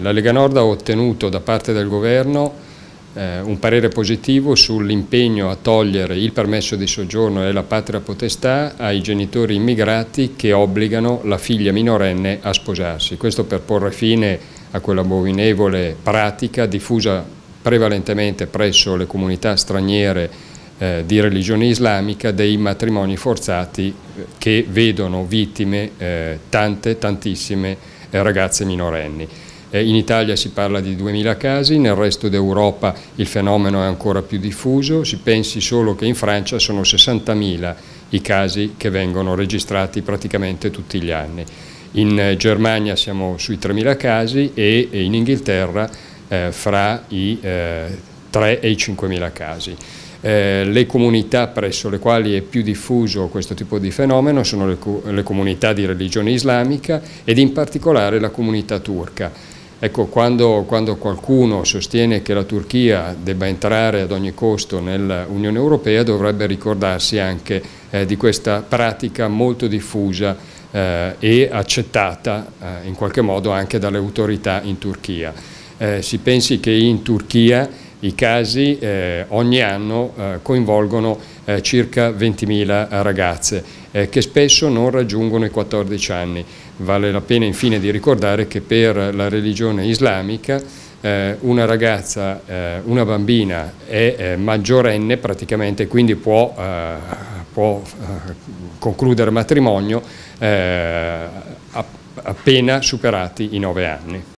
La Lega Nord ha ottenuto da parte del governo eh, un parere positivo sull'impegno a togliere il permesso di soggiorno e la patria potestà ai genitori immigrati che obbligano la figlia minorenne a sposarsi. Questo per porre fine a quell'abominevole pratica diffusa prevalentemente presso le comunità straniere eh, di religione islamica dei matrimoni forzati eh, che vedono vittime eh, tante, tantissime eh, ragazze minorenni. Eh, in Italia si parla di 2.000 casi, nel resto d'Europa il fenomeno è ancora più diffuso, si pensi solo che in Francia sono 60.000 i casi che vengono registrati praticamente tutti gli anni. In eh, Germania siamo sui 3.000 casi e in Inghilterra eh, fra i eh, 3 e i 5.000 casi. Eh, le comunità presso le quali è più diffuso questo tipo di fenomeno sono le, le comunità di religione islamica ed in particolare la comunità turca. Ecco, quando, quando, qualcuno sostiene che la Turchia debba entrare ad ogni costo nell'Unione Europea dovrebbe ricordarsi anche eh, di questa pratica molto diffusa eh, e accettata eh, in qualche modo anche dalle autorità in Turchia. Eh, si pensi che in Turchia i casi eh, ogni anno eh, coinvolgono circa 20.000 ragazze che spesso non raggiungono i 14 anni. Vale la pena infine di ricordare che per la religione islamica eh, una ragazza, eh, una bambina è eh, maggiorenne praticamente, quindi può, eh, può eh, concludere matrimonio eh, appena superati i nove anni.